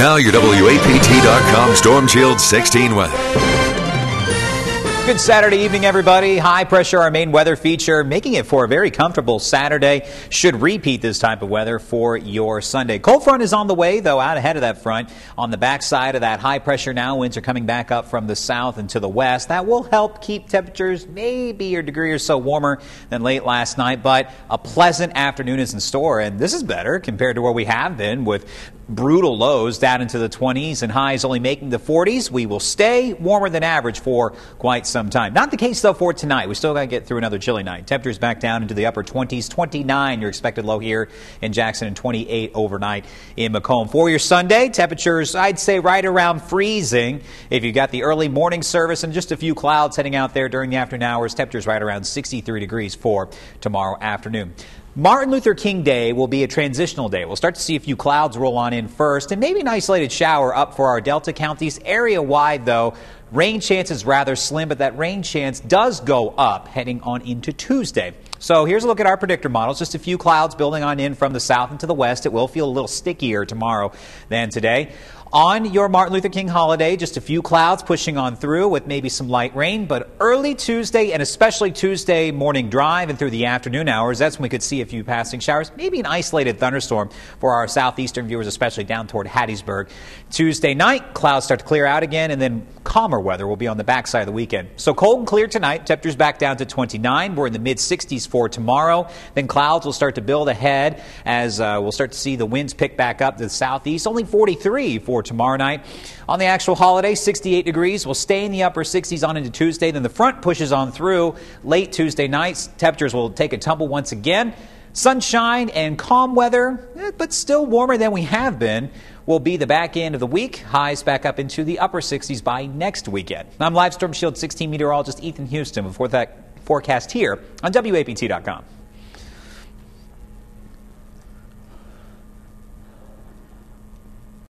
Now your WAPT.com Storm Shield 16 weather. Good Saturday evening, everybody. High pressure, our main weather feature, making it for a very comfortable Saturday. Should repeat this type of weather for your Sunday. Cold front is on the way, though, out ahead of that front. On the backside of that high pressure now, winds are coming back up from the south and to the west. That will help keep temperatures maybe a degree or so warmer than late last night, but a pleasant afternoon is in store, and this is better compared to where we have been with brutal lows down into the 20s and highs only making the 40s. We will stay warmer than average for quite some time. Not the case, though, for tonight. We still got to get through another chilly night. Temperatures back down into the upper 20s, 29 your expected low here in Jackson, and 28 overnight in McComb. For your Sunday, temperatures, I'd say right around freezing. If you got the early morning service and just a few clouds heading out there during the afternoon hours, temperatures right around 63 degrees for tomorrow afternoon. Martin Luther King Day will be a transitional day. We'll start to see a few clouds roll on in first and maybe an isolated shower up for our Delta counties. Area wide, though, rain chance is rather slim, but that rain chance does go up heading on into Tuesday. So here's a look at our predictor models. Just a few clouds building on in from the south and to the west. It will feel a little stickier tomorrow than today. On your Martin Luther King holiday, just a few clouds pushing on through with maybe some light rain, but early Tuesday and especially Tuesday morning drive and through the afternoon hours, that's when we could see a few passing showers, maybe an isolated thunderstorm for our southeastern viewers, especially down toward Hattiesburg. Tuesday night, clouds start to clear out again, and then calmer weather will be on the backside of the weekend. So cold and clear tonight, temperatures back down to 29. We're in the mid 60s for tomorrow. Then clouds will start to build ahead as uh, we'll start to see the winds pick back up to the southeast. Only 43 for tomorrow night. On the actual holiday, 68 degrees. We'll stay in the upper 60s on into Tuesday. Then the front pushes on through late Tuesday nights. Temperatures will take a tumble once again. Sunshine and calm weather, eh, but still warmer than we have been, will be the back end of the week. Highs back up into the upper 60s by next weekend. I'm Live Storm Shield 16 meteorologist Ethan Houston before that forecast here on WAPT.com.